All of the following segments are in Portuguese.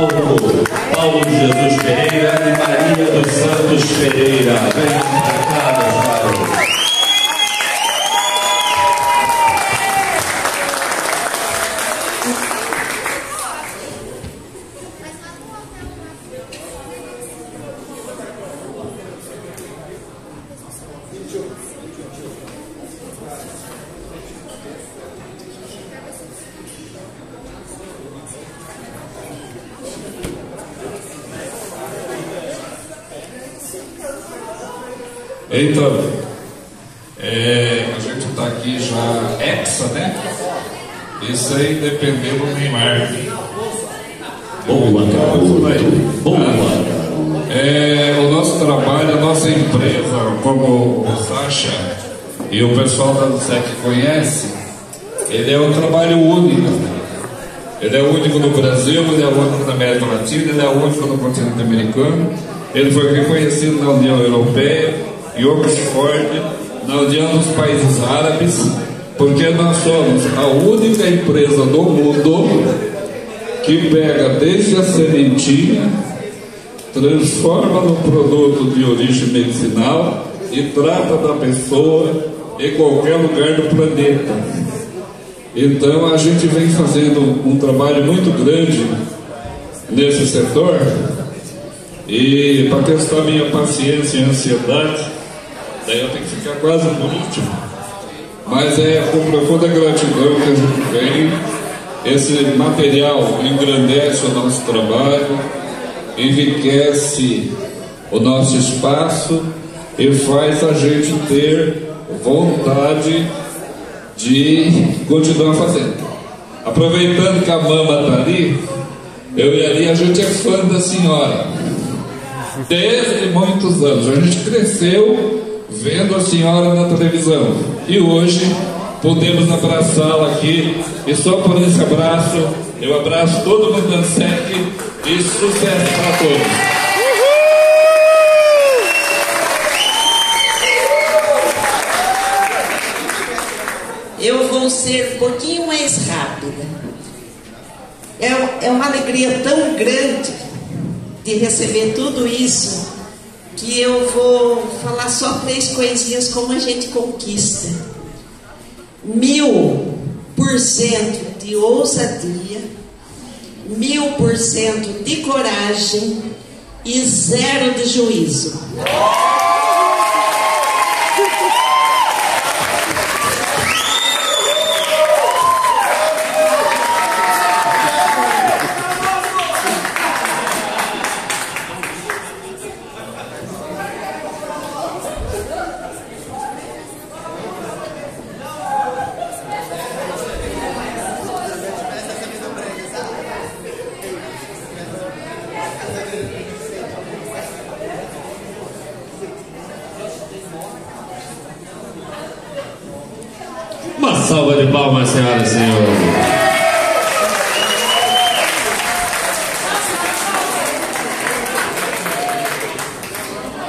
Paulo Então, é, a gente está aqui já hexa, né? Isso aí dependeu do Neymar. Boa, garoto. Boa. É, o nosso trabalho, a nossa empresa, como o Sacha e o pessoal da SEC conhece, ele é um trabalho único. Ele é único no Brasil, ele é único na América Latina, ele é único no continente americano. Ele foi reconhecido na União Europeia e Oxford, na União dos Países Árabes, porque nós somos a única empresa do mundo que pega desde a sementinha, transforma no produto de origem medicinal e trata da pessoa em qualquer lugar do planeta. Então a gente vem fazendo um trabalho muito grande nesse setor e para testar minha paciência e ansiedade, eu tenho que ficar quase por último. Mas é com profunda gratidão que a gente vem. Esse material engrandece o nosso trabalho, enriquece o nosso espaço e faz a gente ter vontade de continuar fazendo. Aproveitando que a mama está ali, eu e ali a gente é fã da senhora. Desde muitos anos. A gente cresceu vendo a senhora na televisão. E hoje podemos abraçá-la aqui. E só por esse abraço, eu abraço todo mundo da SEC e sucesso para todos. Eu vou ser um pouquinho mais rápida. É, é uma alegria tão grande de receber tudo isso que eu vou falar só três coisinhas como a gente conquista. Mil por cento de ousadia, mil por cento de coragem e zero de juízo. Palmas, senhoras e senhores.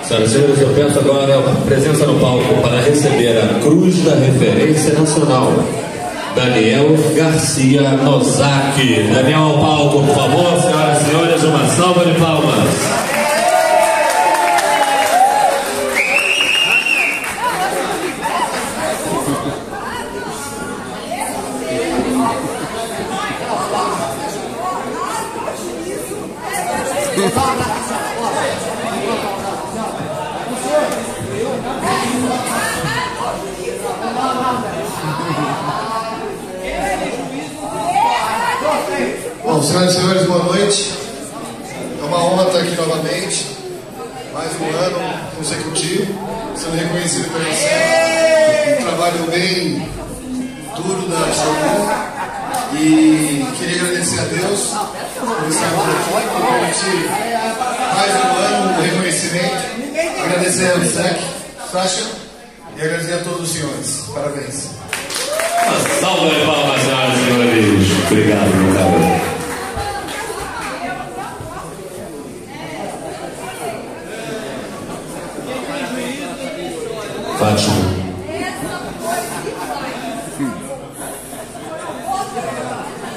Senhoras e senhores, eu peço agora a presença no palco para receber a Cruz da Referência Nacional. Daniel Garcia Nozaki. Daniel ao palco, por favor, senhoras e senhores, uma salva de palmas. Senhoras e senhores, boa noite. É uma honra estar aqui novamente. Mais um ano consecutivo, sendo reconhecido pela SEC. Um trabalho bem duro da Shogun. E queria agradecer a Deus por estarmos aqui, por permitir mais um ano de reconhecimento. Agradecer ao SEC, Sasha, e agradecer a todos os senhores. Parabéns. Uma salva de palmas, senhoras e senhores. Obrigado, meu caro.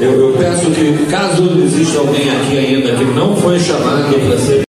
Eu, eu peço que, caso exista alguém aqui ainda que não foi chamado para ser